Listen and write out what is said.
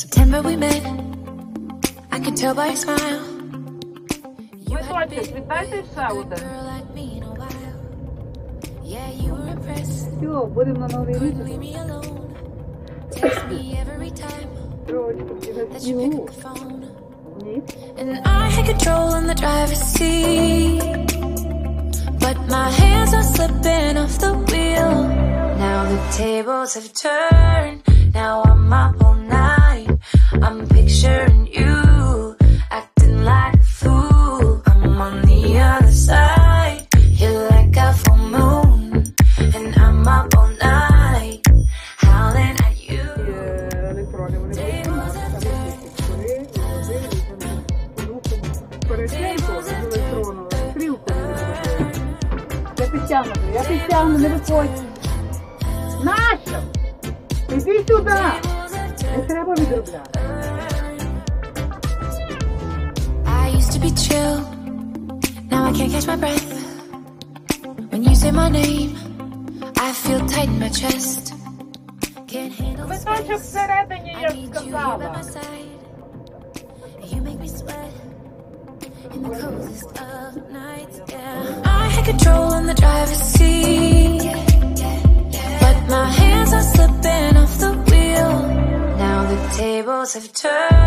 September we met. I could tell by your smile. You hadn't Височок, been вітайте with ще a один. girl like me in a while. Yeah, you were impressed. Все, будемо на новий рік. Leave me alone. Text me every time Трошечки вже that you pick снігу. up the phone. Ні. And I had control in the driver's seat. But my hands are slipping off the wheel. Now the tables have turned. Now I'm up Пересейку з електрону, стрілку не виробляють. Я підтягну, я підтягну, не виходь. Нащо? Іди сюди! Не треба відробляти. I used to be chill. Now I can't catch my breath. When you say my name, I feel tight in my chest. Can't handle the space. I need you by my side. In the coldest of nights. Yeah, I had control in the driver's seat, but my hands are slipping off the wheel. Now the tables have turned.